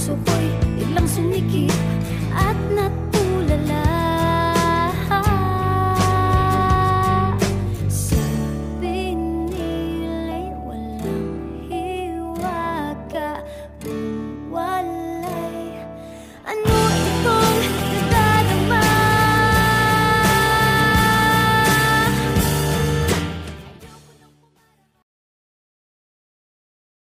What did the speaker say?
puso ko'y biglang sumikip